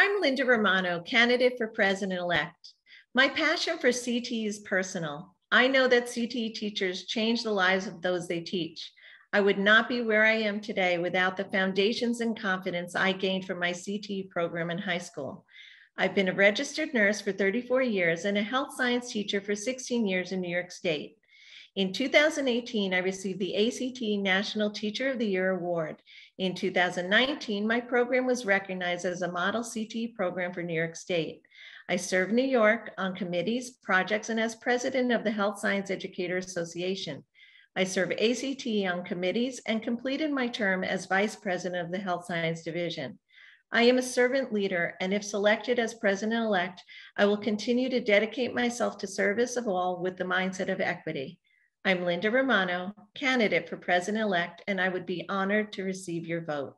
I'm Linda Romano, candidate for president-elect. My passion for CTE is personal. I know that CTE teachers change the lives of those they teach. I would not be where I am today without the foundations and confidence I gained from my CTE program in high school. I've been a registered nurse for 34 years and a health science teacher for 16 years in New York State. In 2018, I received the ACTE National Teacher of the Year Award. In 2019, my program was recognized as a model CTE program for New York State. I serve New York on committees, projects, and as president of the Health Science Educator Association. I serve ACTE on committees and completed my term as vice president of the Health Science Division. I am a servant leader, and if selected as president elect, I will continue to dedicate myself to service of all with the mindset of equity. I'm Linda Romano, candidate for president elect, and I would be honored to receive your vote.